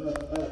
Uh, uh.